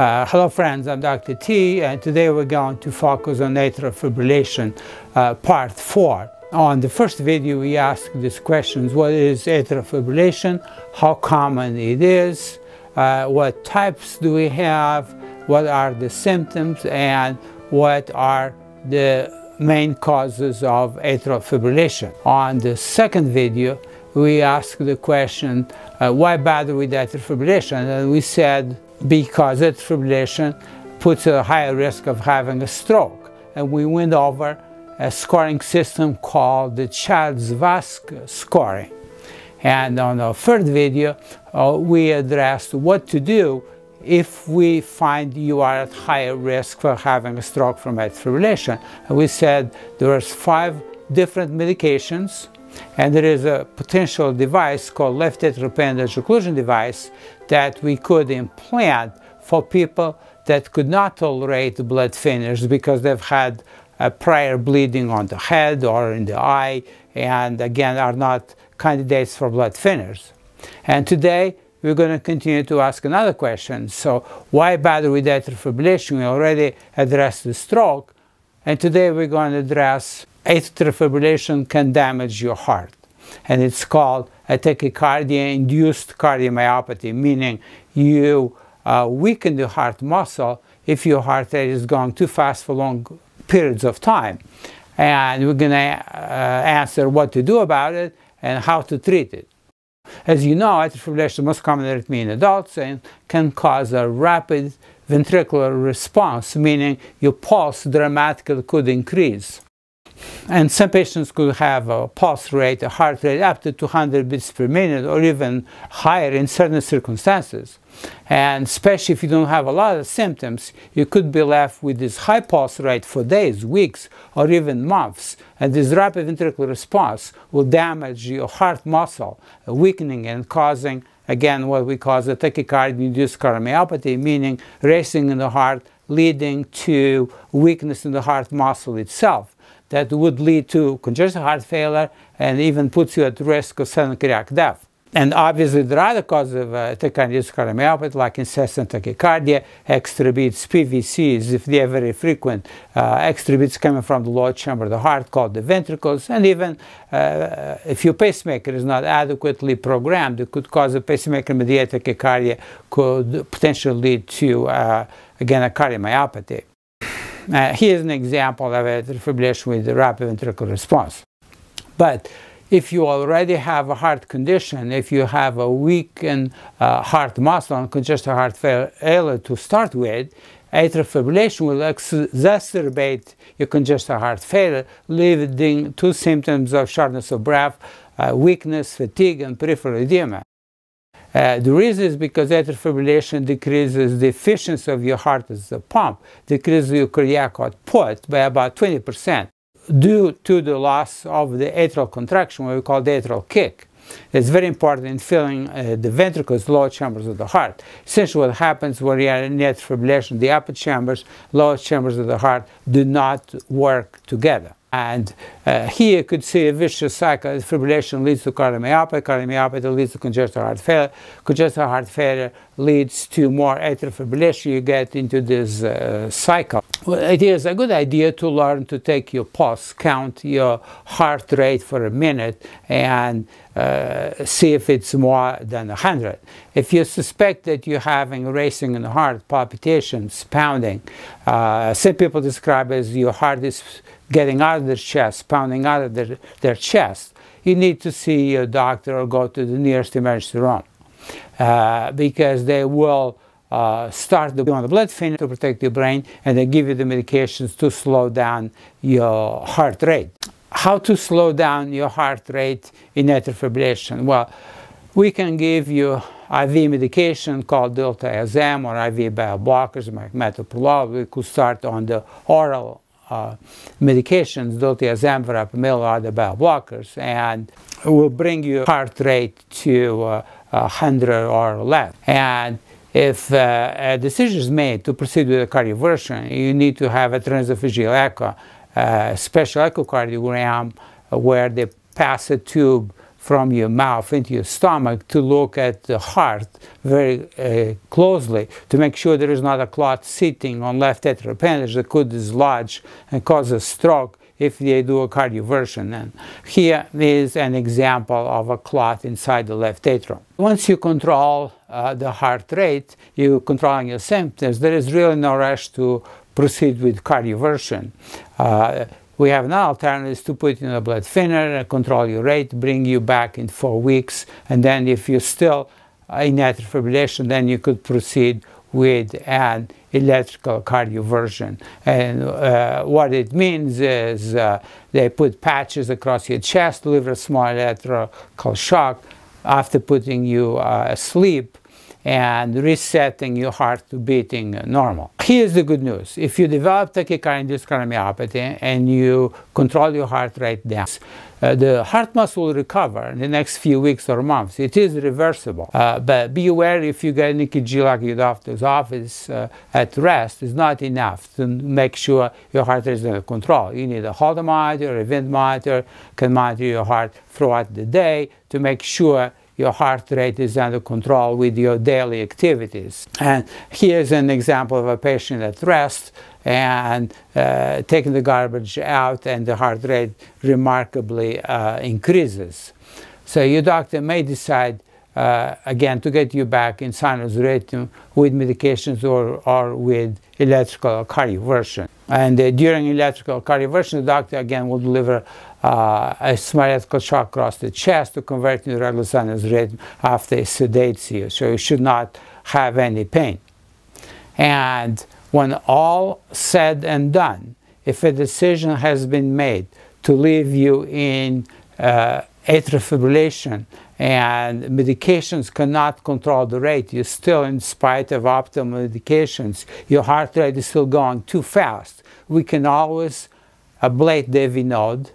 Uh, hello friends, I'm Dr. T and today we're going to focus on atrial fibrillation uh, part 4. On the first video we asked these questions, what is atrial fibrillation, how common it is, uh, what types do we have, what are the symptoms and what are the main causes of atrial fibrillation. On the second video we asked the question, uh, why bother with atrial fibrillation? And we said because atrial fibrillation puts a higher risk of having a stroke. And we went over a scoring system called the CHA2DS2-VASc scoring. And on our third video, uh, we addressed what to do if we find you are at higher risk for having a stroke from atrial fibrillation. And we said there are five different medications and there is a potential device called left atrial appendage occlusion device that we could implant for people that could not tolerate blood thinners because they've had a prior bleeding on the head or in the eye and again are not candidates for blood thinners. And today we're going to continue to ask another question. So why bother with atrial fibrillation? We already addressed the stroke and today we're going to address atrial fibrillation can damage your heart. And it's called a tachycardia-induced cardiomyopathy, meaning you uh, weaken the heart muscle if your heart rate is going too fast for long periods of time. And we're going to uh, answer what to do about it and how to treat it. As you know, atrial fibrillation is most common arrhythmia in adults and can cause a rapid ventricular response, meaning your pulse dramatically could increase. And some patients could have a pulse rate, a heart rate up to 200 beats per minute or even higher in certain circumstances. And especially if you don't have a lot of symptoms, you could be left with this high pulse rate for days, weeks, or even months. And this rapid ventricular response will damage your heart muscle, weakening and causing, again, what we call the tachycardia-induced cardiomyopathy, meaning racing in the heart leading to weakness in the heart muscle itself that would lead to congestive heart failure and even puts you at risk of sudden cardiac death. And obviously there are other causes of uh, tachycardia cardiomyopathy like incessant tachycardia, extra beats, PVCs, if they are very frequent, uh, extra beats coming from the lower chamber of the heart called the ventricles, and even uh, if your pacemaker is not adequately programmed, it could cause a pacemaker-mediated tachycardia, could potentially lead to, uh, again, a cardiomyopathy. Uh, here's an example of a fibrillation with rapid ventricular response. But if you already have a heart condition, if you have a weakened uh, heart muscle and congestive heart failure to start with, atrial fibrillation will exacerbate your congestive heart failure, leading to symptoms of shortness of breath, uh, weakness, fatigue, and peripheral edema. Uh, the reason is because atrial fibrillation decreases the efficiency of your heart as a pump, decreases your cardiac output by about 20% due to the loss of the atrial contraction, what we call the atrial kick. It's very important in filling uh, the ventricles, lower chambers of the heart. Essentially what happens when you are in atrial fibrillation, the upper chambers, lower chambers of the heart do not work together. And uh, here you could see a vicious cycle. Fibrillation leads to cardiomyopathy, cardiomyopathy leads to congestive heart failure, congestive heart failure leads to more atrial fibrillation. You get into this uh, cycle. Well, it is a good idea to learn to take your pulse, count your heart rate for a minute, and uh, see if it's more than 100. If you suspect that you're having racing in the heart, palpitations, pounding, uh, some people describe as your heart is getting out of their chest, pounding out of their, their chest, you need to see a doctor or go to the nearest emergency room uh, because they will uh, start the, on the blood thinner to protect your brain and they give you the medications to slow down your heart rate. How to slow down your heart rate in atrial fibrillation? Well, we can give you IV medication called diltiazem or IV beta blockers like metoprolol. We could start on the oral uh, medications, diltiazem, verapamil, the beta blockers, and will bring your heart rate to uh, 100 or less. And if uh, a decision is made to proceed with a cardioversion, you need to have a transesophageal echo, a special echocardiogram where they pass a tube from your mouth into your stomach to look at the heart very uh, closely to make sure there is not a clot sitting on left atrial appendage that could dislodge and cause a stroke if they do a cardioversion. And here is an example of a clot inside the left atrium. Once you control uh, the heart rate, you're controlling your symptoms, there is really no rush to proceed with cardioversion. Uh, we have an alternative to put in a blood thinner, control your rate, bring you back in four weeks, and then if you're still in atrial fibrillation, then you could proceed with an electrical cardioversion. And uh, what it means is uh, they put patches across your chest, deliver a small electrical shock after putting you uh, asleep and resetting your heart to beating normal. Here's the good news. If you develop tachycardia-induced cardiomyopathy and you control your heart rate down, uh, the heart muscle will recover in the next few weeks or months. It is reversible. Uh, but be aware if you get EKG like your doctor's office uh, at rest, it's not enough to make sure your heart is under control. You need a Holter monitor, a event monitor, can monitor your heart throughout the day to make sure your heart rate is under control with your daily activities. And here's an example of a patient at rest and uh, taking the garbage out and the heart rate remarkably uh, increases. So your doctor may decide uh, again to get you back in sinus rhythm with medications or, or with electrical cardioversion. And uh, during electrical cardioversion, the doctor again will deliver uh, a small electrical shock across the chest to convert into regular sinus rhythm after it sedates you. So you should not have any pain. And when all said and done, if a decision has been made to leave you in uh, atrial fibrillation and medications cannot control the rate, you still, in spite of optimal medications, your heart rate is still going too fast. We can always ablate the AV node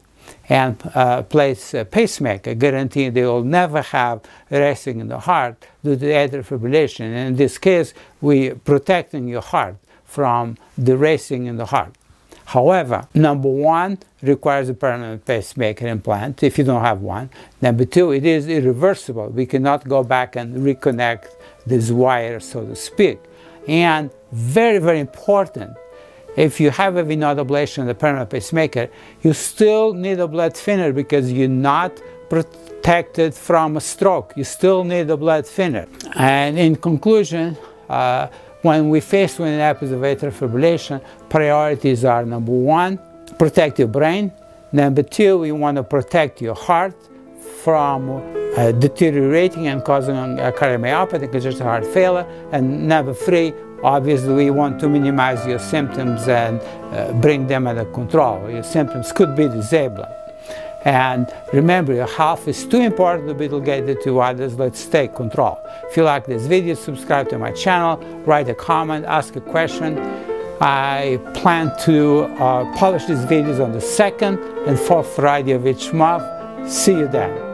and uh, place a pacemaker, guaranteeing they will never have racing in the heart due to atrial fibrillation. And in this case, we're protecting your heart from the racing in the heart. However, number one requires a permanent pacemaker implant if you don't have one. Number two, it is irreversible. We cannot go back and reconnect this wire, so to speak. And very, very important, if you have a node ablation, the permanent pacemaker, you still need a blood thinner because you're not protected from a stroke. You still need a blood thinner. And in conclusion, uh, when we face with an episode of atrial fibrillation, priorities are number one, protect your brain. Number two, we want to protect your heart from uh, deteriorating and causing a cardiomyopathy, congestive heart failure. And number three, Obviously, we want to minimize your symptoms and uh, bring them under control. Your symptoms could be disabling. And remember, your health is too important to be delegated to others. Let's take control. If you like this video, subscribe to my channel, write a comment, ask a question. I plan to uh, publish these videos on the second and fourth Friday of each month. See you then.